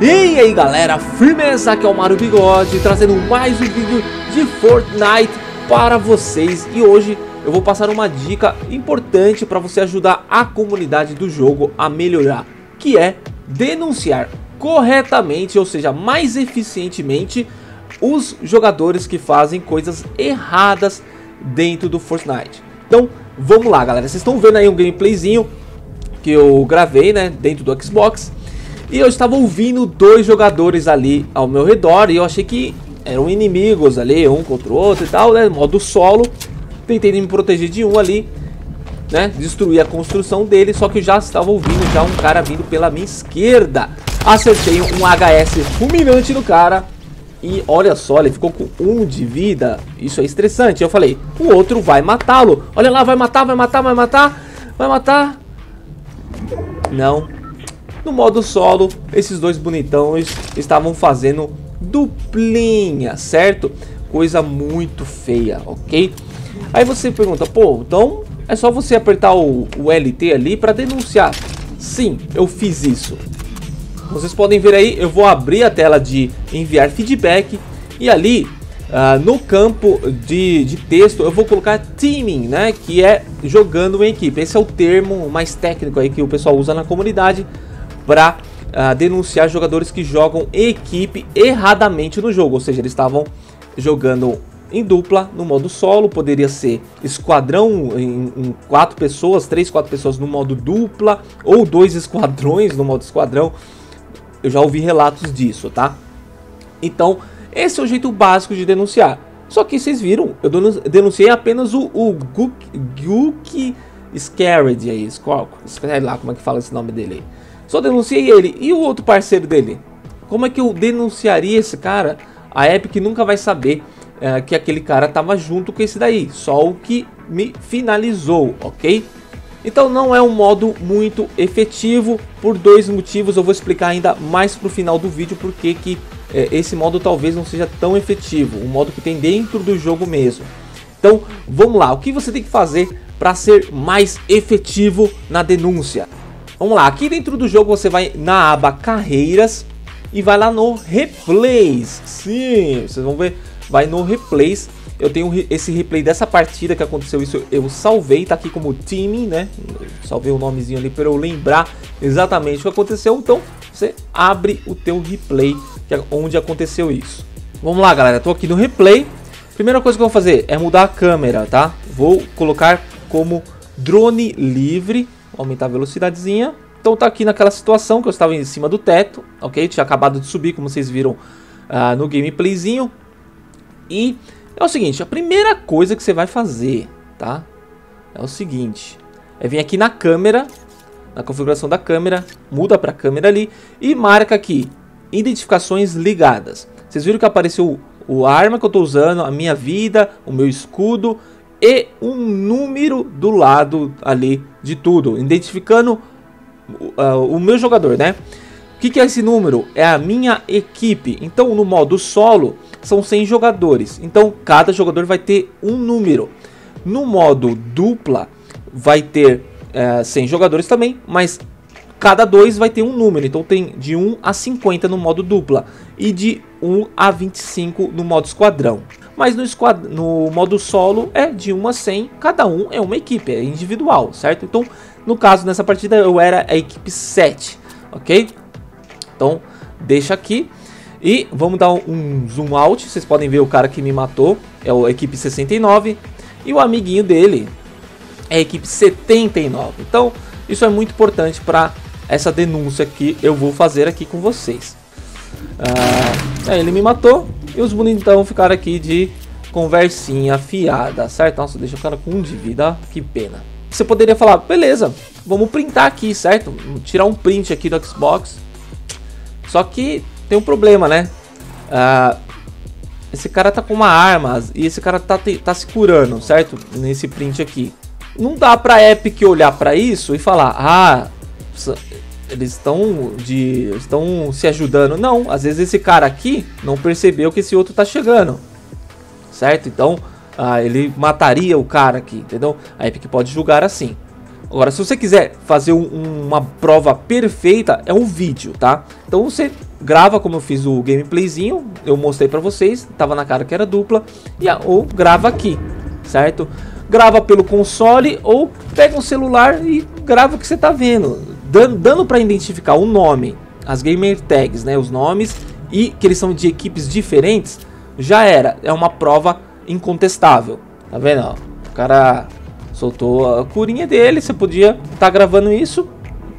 E aí galera, firmeza, aqui é o Mario Bigode trazendo mais um vídeo de Fortnite para vocês. E hoje eu vou passar uma dica importante para você ajudar a comunidade do jogo a melhorar Que é denunciar corretamente, ou seja, mais eficientemente Os jogadores que fazem coisas erradas dentro do Fortnite. Então vamos lá galera, vocês estão vendo aí um gameplayzinho que eu gravei né, dentro do Xbox e eu estava ouvindo dois jogadores ali ao meu redor e eu achei que eram inimigos ali, um contra o outro e tal, né? Modo solo. Tentei me proteger de um ali, né? Destruir a construção dele, só que eu já estava ouvindo já um cara vindo pela minha esquerda. Acertei um HS fulminante no cara. E olha só, ele ficou com um de vida. Isso é estressante. Eu falei, o outro vai matá-lo. Olha lá, vai matar, vai matar, vai matar. Vai matar. Não, no modo solo, esses dois bonitões estavam fazendo duplinha, certo? Coisa muito feia, ok? Aí você pergunta, pô, então é só você apertar o, o LT ali para denunciar. Sim, eu fiz isso. Vocês podem ver aí, eu vou abrir a tela de enviar feedback e ali Uh, no campo de, de, texto eu vou colocar teaming, né, que é jogando em equipe. Esse é o termo mais técnico aí que o pessoal usa na comunidade para uh, ah, denunciar jogadores que jogam equipe erradamente no jogo, ou seja, eles estavam jogando em dupla no modo solo, poderia ser esquadrão em, em, quatro pessoas, três, quatro pessoas no modo dupla, ou dois esquadrões no modo esquadrão. Eu já ouvi relatos disso, tá? Então, esse é o jeito básico de denunciar. Só que vocês viram, eu denunciei apenas o, o Guk, Scared aí, sei lá como é que fala esse nome dele aí. Só denunciei ele. E o outro parceiro dele? Como é que eu denunciaria esse cara? A Epic nunca vai saber é, que aquele cara tava junto com esse daí. Só o que me finalizou, ok? Então não é um modo muito efetivo por dois motivos. Eu vou explicar ainda mais pro final do vídeo porque que é, esse modo talvez não seja tão efetivo. Um modo que tem dentro do jogo mesmo. Então vamos lá. O que você tem que fazer para ser mais efetivo na denúncia? Vamos lá, aqui dentro do jogo você vai na aba carreiras e vai lá no replays. Sim, vocês vão ver, vai no replays. Eu tenho esse replay dessa partida que aconteceu isso, eu salvei, tá aqui como time, né? Salvei o nomezinho ali para eu lembrar exatamente o que aconteceu. Então, você abre o teu replay, é onde aconteceu isso. Vamos lá, galera, tô aqui no replay. Primeira coisa que eu vou fazer é mudar a câmera, tá? Vou colocar como drone livre aumentar a velocidadezinha. Então tá aqui naquela situação que eu estava em cima do teto, ok? Tinha acabado de subir, como vocês viram uh, no gameplayzinho. E é o seguinte, a primeira coisa que você vai fazer, tá? É o seguinte, é vir aqui na câmera, na configuração da câmera, muda para câmera ali e marca aqui, identificações ligadas. Vocês viram que apareceu o arma que eu estou usando, a minha vida, o meu escudo e um número do lado ali de tudo, identificando uh, o meu jogador, né? O que, que, é esse número? É a minha equipe. Então, no modo solo, são 100 jogadores. Então, cada jogador vai ter um número. No modo dupla, vai ter uh, eh, 100 jogadores também, mas cada dois vai ter um número. Então, tem de 1 a 50 no modo dupla e de 1 a 25 no modo esquadrão. Mas no, squad... no modo solo é de 1 a 100, cada um é uma equipe, é individual, certo? Então, no caso, nessa partida eu era a equipe 7, ok? Então, deixa aqui. E vamos dar um zoom out, vocês podem ver o cara que me matou, é a equipe 69. E o amiguinho dele é a equipe 79. Então, isso é muito importante para essa denúncia que eu vou fazer aqui com vocês. Ah, ele me matou, e os bonitão ficaram aqui de conversinha fiada, certo? Nossa, deixa o cara com um de vida, que pena. Você poderia falar, beleza, vamos printar aqui, certo? Tirar um print aqui do Xbox. Só que tem um problema, né? Uh, esse cara tá com uma arma e esse cara tá, tá se curando, certo? Nesse print aqui. Não dá pra Epic olhar pra isso e falar, ah, eles estão de estão se ajudando. Não, às vezes esse cara aqui não percebeu que esse outro tá chegando. Certo? Então, ah, ele mataria o cara aqui, entendeu? A Epic pode julgar assim. Agora, se você quiser fazer um, uma prova perfeita, é um vídeo, tá? Então você grava como eu fiz o gameplayzinho, eu mostrei para vocês, tava na cara que era dupla, e ou grava aqui, certo? Grava pelo console ou pega um celular e grava o que você tá vendo, dando, dando para identificar o nome, as gamer tags, né, os nomes e que eles são de equipes diferentes, já era, é uma prova incontestável. Tá vendo? Ó, o cara soltou a curinha dele, você podia estar tá gravando isso,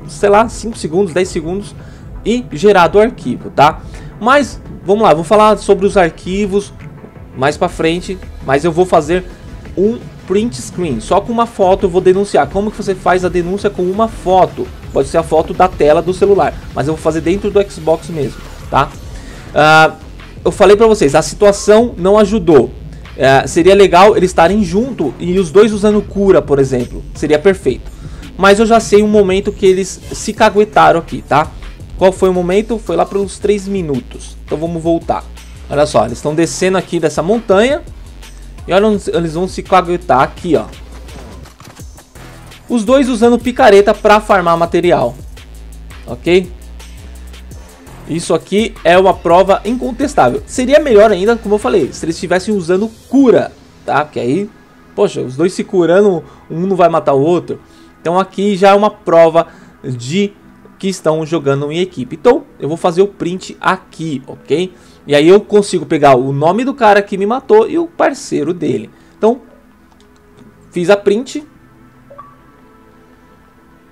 sei lá, 5 segundos, 10 segundos e gerado o arquivo, tá? Mas vamos lá, vou falar sobre os arquivos mais para frente, mas eu vou fazer um print screen, só com uma foto eu vou denunciar. Como que você faz a denúncia com uma foto? Pode ser a foto da tela do celular, mas eu vou fazer dentro do Xbox mesmo, tá? Uh, eu falei para vocês, a situação não ajudou. É, seria legal eles estarem junto e os dois usando cura, por exemplo. Seria perfeito. Mas eu já sei um momento que eles se caguetaram aqui, tá? Qual foi o momento? Foi lá pelos 3 minutos. Então vamos voltar. Olha só, eles estão descendo aqui dessa montanha. E olha onde eles vão se caguetar aqui, ó. Os dois usando picareta para farmar material. Ok? Isso aqui é uma prova incontestável. Seria melhor ainda, como eu falei, se eles estivessem usando cura, tá? Porque aí, poxa, os dois se curando, um não vai matar o outro. Então aqui já é uma prova de que estão jogando em equipe. Então eu vou fazer o print aqui, ok? E aí eu consigo pegar o nome do cara que me matou e o parceiro dele. Então, fiz a print,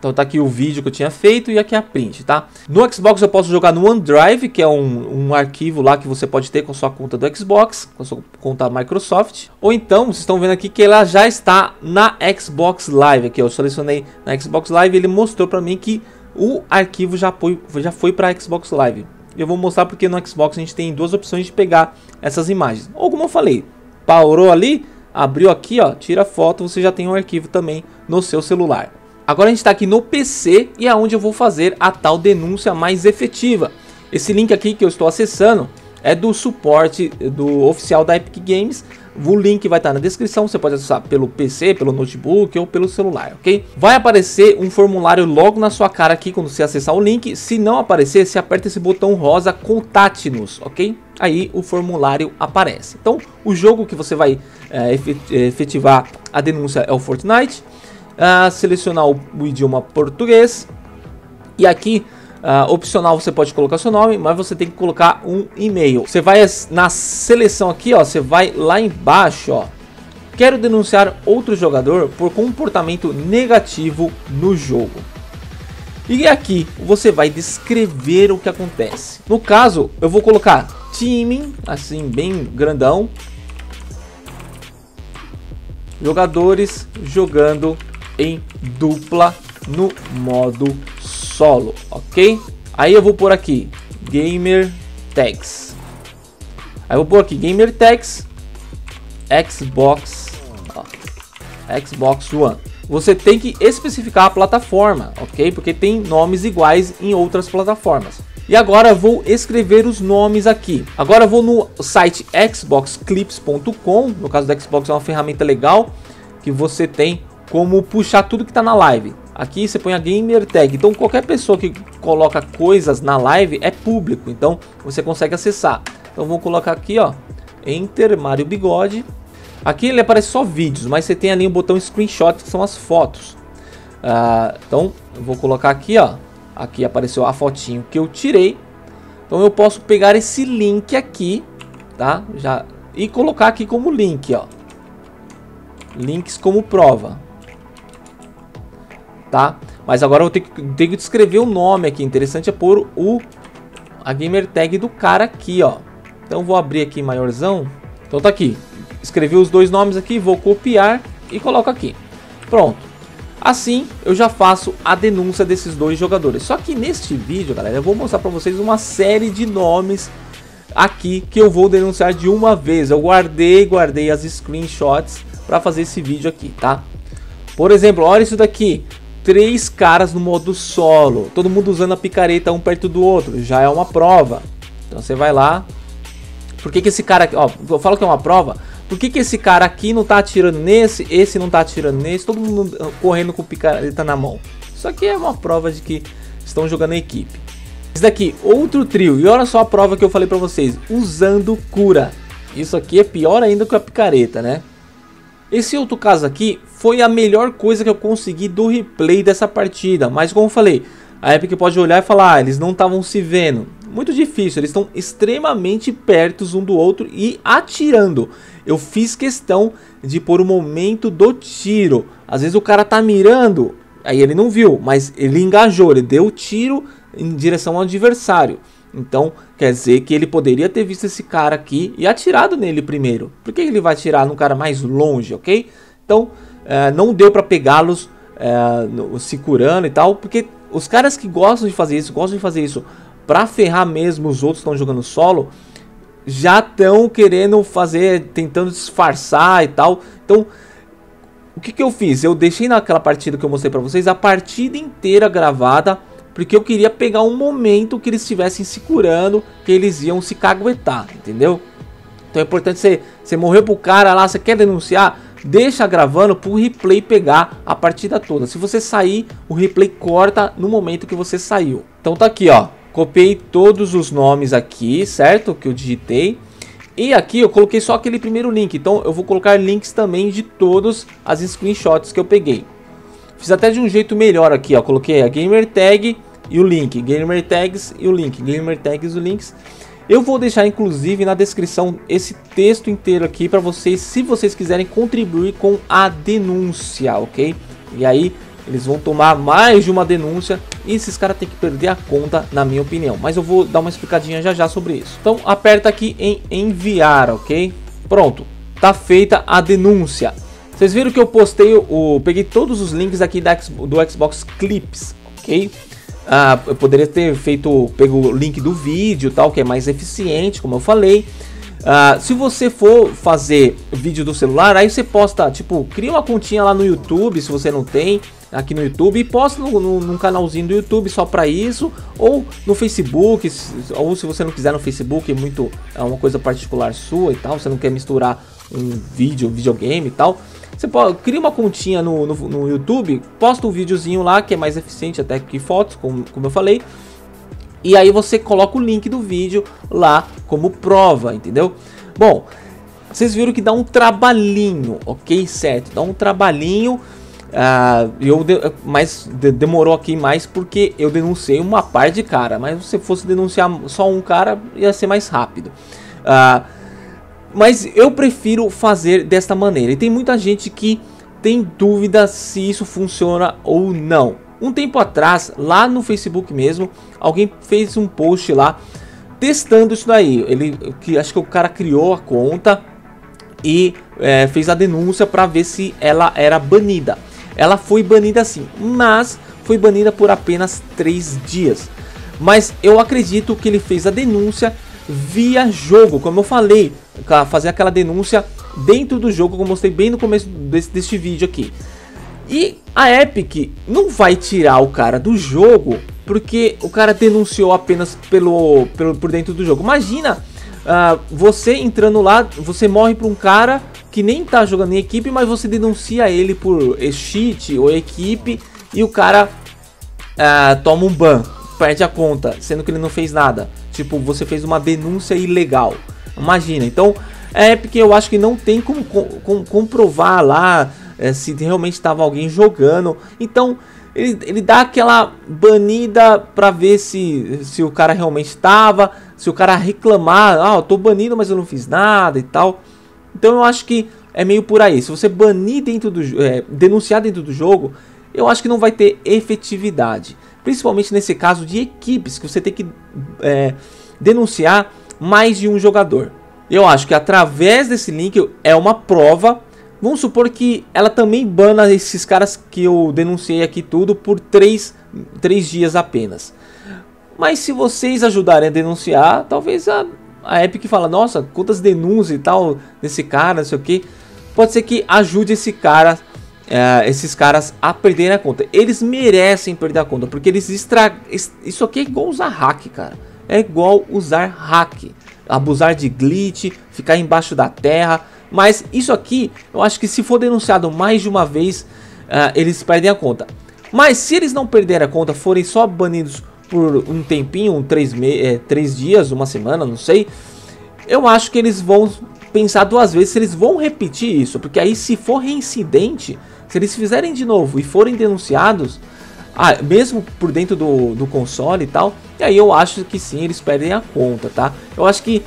então tá aqui o vídeo que eu tinha feito e aqui a print, tá? No Xbox eu posso jogar no OneDrive, que é um, um arquivo lá que você pode ter com sua conta do Xbox, com sua conta Microsoft. Ou então, vocês estão vendo aqui que ela já está na Xbox Live, aqui eu selecionei na Xbox Live, ele mostrou para mim que o arquivo já foi, já foi para Xbox Live. Eu vou mostrar porque no Xbox a gente tem duas opções de pegar essas imagens. Ou como eu falei, parou ali, abriu aqui, ó, tira foto, você já tem um arquivo também no seu celular. Agora a gente está aqui no PC e é onde eu vou fazer a tal denúncia mais efetiva. Esse link aqui que eu estou acessando é do suporte do oficial da Epic Games. O link vai estar na descrição, você pode acessar pelo PC, pelo notebook ou pelo celular, ok? Vai aparecer um formulário logo na sua cara aqui quando você acessar o link. Se não aparecer, você aperta esse botão rosa Contate-nos, ok? Aí o formulário aparece. Então, o jogo que você vai é, efetivar a denúncia é o Fortnite uh, selecionar o, o, idioma português. E aqui, uh, opcional, você pode colocar seu nome, mas você tem que colocar um e-mail. Você vai na seleção aqui, ó, você vai lá embaixo, ó. Quero denunciar outro jogador por comportamento negativo no jogo. E aqui você vai descrever o que acontece. No caso, eu vou colocar time, assim, bem grandão. Jogadores jogando em dupla no modo solo, ok? Aí eu vou por aqui, Gamer Tags. Aí eu vou por aqui, Gamer Tags, Xbox, ó, Xbox One. Você tem que especificar a plataforma, ok? Porque tem nomes iguais em outras plataformas. E agora vou escrever os nomes aqui. Agora vou no site xboxclips.com. No caso do Xbox é uma ferramenta legal que você tem como puxar tudo que está na live. Aqui você põe a gamer tag. Então qualquer pessoa que coloca coisas na live é público. Então você consegue acessar. Então vou colocar aqui, ó, Enter Mario Bigode. Aqui ele aparece só vídeos, mas você tem ali um botão screenshot que são as fotos. Uh, então vou colocar aqui, ó. Aqui apareceu a fotinho que eu tirei. Então eu posso pegar esse link aqui, tá? Já e colocar aqui como link, ó. Links como prova tá? Mas agora eu ter que, ter que descrever o nome aqui. Interessante é pôr o, a gamer tag do cara aqui, ó. Então vou abrir aqui maiorzão. Então tá aqui. Escrevi os dois nomes aqui, vou copiar e coloco aqui. Pronto. Assim eu já faço a denúncia desses dois jogadores. Só que neste vídeo, galera, eu vou mostrar para vocês uma série de nomes aqui que eu vou denunciar de uma vez. Eu guardei, guardei as screenshots para fazer esse vídeo aqui, tá? Por exemplo, olha isso daqui três caras no modo solo, todo mundo usando a picareta um perto do outro, já é uma prova. Então você vai lá. Por que, que esse cara aqui, ó, eu falo que é uma prova, Por que, que esse cara aqui não tá atirando nesse, esse não tá atirando nesse, todo mundo correndo com picareta na mão? Isso aqui é uma prova de que estão jogando em equipe. Esse daqui, outro trio. E olha só a prova que eu falei pra vocês. Usando cura. Isso aqui é pior ainda que a picareta, né? Esse outro caso aqui foi a melhor coisa que eu consegui do replay dessa partida. Mas como eu falei, a Epic pode olhar e falar, ah, eles não estavam se vendo. Muito difícil, eles estão extremamente perto um do outro e atirando. Eu fiz questão de pôr o momento do tiro. Às vezes o cara tá mirando, aí ele não viu, mas ele engajou, ele deu o tiro em direção ao adversário. Então, quer dizer que ele poderia ter visto esse cara aqui e atirado nele primeiro. Por que ele vai atirar no cara mais longe, ok? Então, é, não deu para pegá-los é, se curando e tal, porque os caras que gostam de fazer isso, gostam de fazer isso para ferrar mesmo os outros que estão jogando solo, já estão querendo fazer, tentando disfarçar e tal. Então, o que, que eu fiz? Eu deixei naquela partida que eu mostrei para vocês a partida inteira gravada porque eu queria pegar um momento que eles estivessem se curando, que eles iam se caguetar, entendeu? Então é importante você, você morrer pro cara lá, você quer denunciar, deixa gravando pro replay pegar a partida toda. Se você sair, o replay corta no momento que você saiu. Então tá aqui, ó. Copiei todos os nomes aqui, certo? Que eu digitei. E aqui eu coloquei só aquele primeiro link. Então eu vou colocar links também de todos as screenshots que eu peguei. Fiz até de um jeito melhor aqui, ó. Coloquei a gamer tag e o link, gamer tags e o link, gamer tags e o links. Eu vou deixar inclusive na descrição esse texto inteiro aqui para vocês, se vocês quiserem contribuir com a denúncia, ok? E aí eles vão tomar mais de uma denúncia e esses caras têm que perder a conta, na minha opinião. Mas eu vou dar uma explicadinha já já sobre isso. Então aperta aqui em enviar, ok? Pronto, tá feita a denúncia. Vocês viram que eu postei, o, peguei todos os links aqui da, do Xbox Clips, ok? Ah, eu poderia ter feito, pego o link do vídeo tal, que é mais eficiente, como eu falei. Ah, se você for fazer vídeo do celular, aí você posta, tipo, cria uma continha lá no YouTube, se você não tem, aqui no YouTube, e posta no, no, num canalzinho do YouTube só para isso, ou no Facebook, ou se você não quiser no Facebook, é muito, é uma coisa particular sua e tal, você não quer misturar um vídeo, videogame e tal. Você pode, cria uma continha no, no, no, YouTube, posta um videozinho lá que é mais eficiente até que fotos, como, como eu falei. E aí você coloca o link do vídeo lá como prova, entendeu? Bom, vocês viram que dá um trabalhinho, ok? Certo, dá um trabalhinho. Uh, eu de, mas de, demorou aqui mais porque eu denunciei uma par de cara. Mas se fosse denunciar só um cara, ia ser mais rápido. Uh, mas eu prefiro fazer desta maneira. E tem muita gente que tem dúvida se isso funciona ou não. Um tempo atrás, lá no Facebook mesmo, alguém fez um post lá testando isso daí. Ele, que acho que o cara criou a conta e é, fez a denúncia para ver se ela era banida. Ela foi banida sim, mas foi banida por apenas 3 dias. Mas eu acredito que ele fez a denúncia via jogo, como eu falei, fazer aquela denúncia dentro do jogo, como eu mostrei bem no começo desse, deste vídeo aqui. E a Epic não vai tirar o cara do jogo porque o cara denunciou apenas pelo, pelo por dentro do jogo. Imagina uh, você entrando lá, você morre para um cara que nem tá jogando em equipe, mas você denuncia ele por cheat ou equipe e o cara uh, toma um ban, perde a conta, sendo que ele não fez nada. Tipo, você fez uma denúncia ilegal. Imagina. Então, é porque eu acho que não tem como, como comprovar lá é, se realmente estava alguém jogando. Então, ele, ele dá aquela banida para ver se, se o cara realmente estava. Se o cara reclamar, ah, eu tô banido, mas eu não fiz nada e tal. Então, eu acho que é meio por aí. Se você banir dentro do é, denunciar dentro do jogo, eu acho que não vai ter efetividade. Principalmente nesse caso de equipes, que você tem que é, denunciar mais de um jogador. Eu acho que através desse link é uma prova. Vamos supor que ela também bana esses caras que eu denunciei aqui tudo por 3, três dias apenas. Mas se vocês ajudarem a denunciar, talvez a, a Epic fala, nossa, quantas denúncias e tal desse cara, não sei o que. Pode ser que ajude esse cara é, esses caras a perderem a conta. Eles merecem perder a conta, porque eles estragam. Isso aqui é igual usar hack, cara. É igual usar hack. Abusar de glitch, ficar embaixo da terra. Mas isso aqui, eu acho que se for denunciado mais de uma vez, uh, eles perdem a conta. Mas se eles não perderem a conta, forem só banidos por um tempinho, um três, me é, três dias, uma semana, não sei, eu acho que eles vão pensar duas vezes se eles vão repetir isso. Porque aí se for reincidente, se eles fizerem de novo e forem denunciados, ah, mesmo por dentro do, do console e tal, e aí eu acho que sim, eles perdem a conta, tá? Eu acho que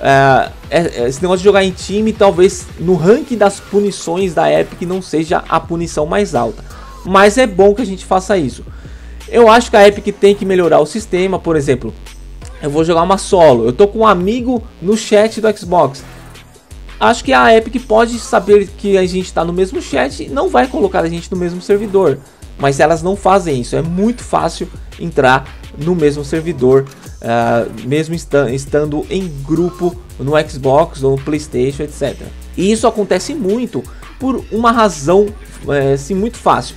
é, é, esse negócio de jogar em time, talvez no ranking das punições da Epic não seja a punição mais alta. Mas é bom que a gente faça isso. Eu acho que a Epic tem que melhorar o sistema, por exemplo, eu vou jogar uma solo, eu tô com um amigo no chat do Xbox. Acho que a Epic pode saber que a gente está no mesmo chat e não vai colocar a gente no mesmo servidor. Mas elas não fazem isso, é muito fácil entrar no mesmo servidor, uh, mesmo estando em grupo no Xbox ou no Playstation, etc. E isso acontece muito por uma razão é, assim, muito fácil.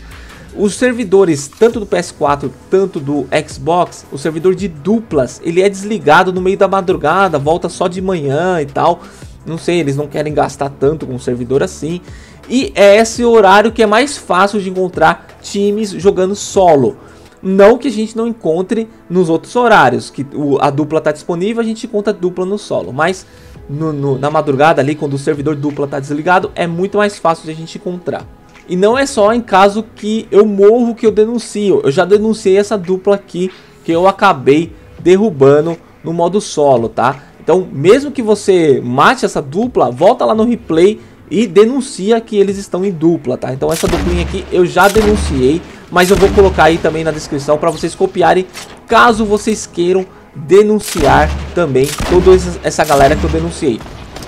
Os servidores, tanto do PS4, tanto do Xbox, o servidor de duplas, ele é desligado no meio da madrugada, volta só de manhã e tal. Não sei, eles não querem gastar tanto com o servidor assim. E é esse horário que é mais fácil de encontrar times jogando solo. Não que a gente não encontre nos outros horários, que a dupla está disponível, a gente encontra dupla no solo. Mas no, no, na madrugada ali, quando o servidor dupla está desligado, é muito mais fácil de a gente encontrar. E não é só em caso que eu morro que eu denuncio. Eu já denunciei essa dupla aqui que eu acabei derrubando no modo solo, tá? Então, mesmo que você mate essa dupla, volta lá no replay e denuncia que eles estão em dupla, tá? Então essa duplinha aqui eu já denunciei, mas eu vou colocar aí também na descrição para vocês copiarem, caso vocês queiram denunciar também toda essa galera que eu denunciei.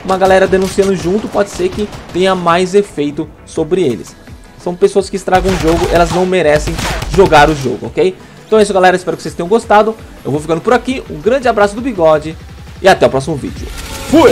Uma galera denunciando junto pode ser que tenha mais efeito sobre eles são pessoas que estragam o jogo, elas não merecem jogar o jogo, ok? Então é isso galera, espero que vocês tenham gostado, eu vou ficando por aqui, um grande abraço do Bigode e até o próximo vídeo. Fui!